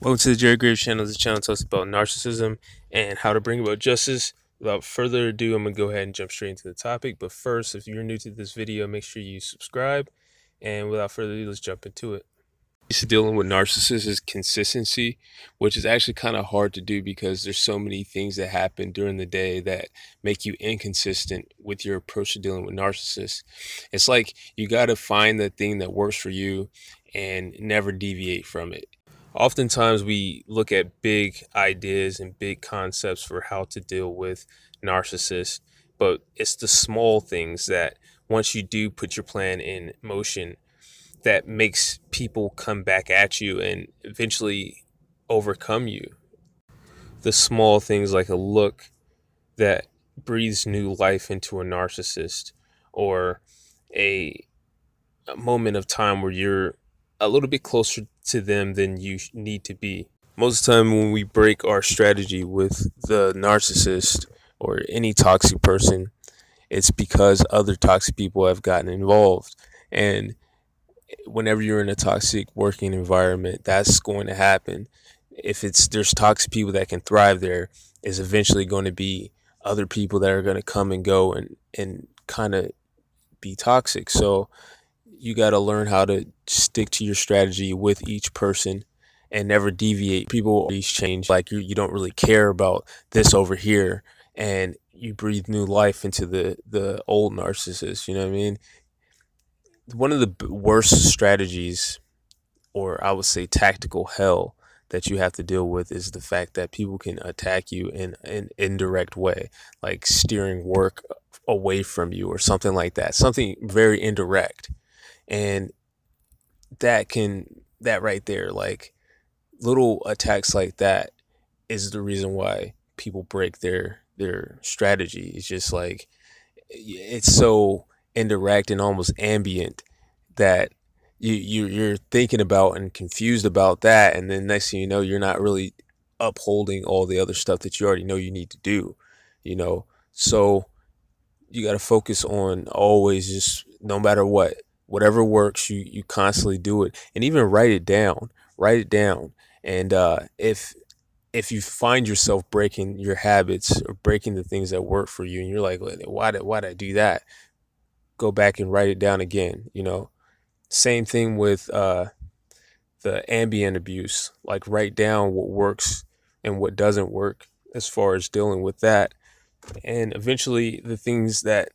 Welcome to the Jerry Graves channel. This channel talks about narcissism and how to bring about justice. Without further ado, I'm going to go ahead and jump straight into the topic. But first, if you're new to this video, make sure you subscribe. And without further ado, let's jump into it. Dealing with narcissists is consistency, which is actually kind of hard to do because there's so many things that happen during the day that make you inconsistent with your approach to dealing with narcissists. It's like you got to find the thing that works for you and never deviate from it oftentimes we look at big ideas and big concepts for how to deal with narcissists, but it's the small things that once you do put your plan in motion, that makes people come back at you and eventually overcome you. The small things like a look that breathes new life into a narcissist or a, a moment of time where you're a little bit closer to them than you need to be. Most of the time, when we break our strategy with the narcissist or any toxic person, it's because other toxic people have gotten involved. And whenever you're in a toxic working environment, that's going to happen. If it's there's toxic people that can thrive there, is eventually going to be other people that are going to come and go and and kind of be toxic. So you got to learn how to stick to your strategy with each person and never deviate. People always change. Like you, you don't really care about this over here, and you breathe new life into the the old narcissist. You know what I mean? One of the worst strategies, or I would say tactical hell, that you have to deal with is the fact that people can attack you in an indirect way, like steering work away from you or something like that. Something very indirect and that can that right there like little attacks like that is the reason why people break their their strategy. It's just like it's so indirect and almost ambient that you, you you're thinking about and confused about that. And then next thing you know you're not really upholding all the other stuff that you already know you need to do you know? So you got to focus on always just no matter what whatever works you you constantly do it and even write it down write it down. And uh, if if you find yourself breaking your habits or breaking the things that work for you and you're like why did why did i do that? Go back and write it down again you know? Same thing with uh, the ambient abuse. Like write down what works and what doesn't work as far as dealing with that. And eventually the things that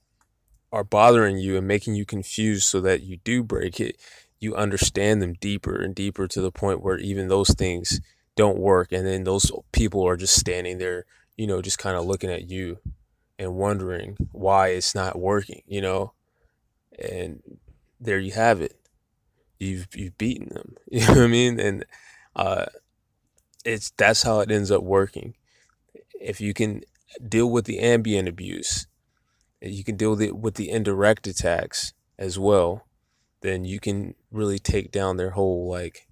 are bothering you and making you confused so that you do break it, you understand them deeper and deeper to the point where even those things don't work. And then those people are just standing there, you know, just kind of looking at you and wondering why it's not working, you know? And there you have it. You've you've beaten them. You know what I mean? And uh it's that's how it ends up working. If you can deal with the ambient abuse you can deal with, it, with the indirect attacks as well, then you can really take down their whole like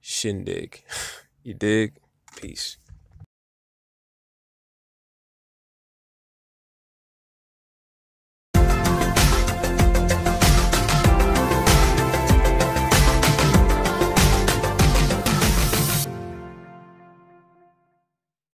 shindig. you dig? Peace.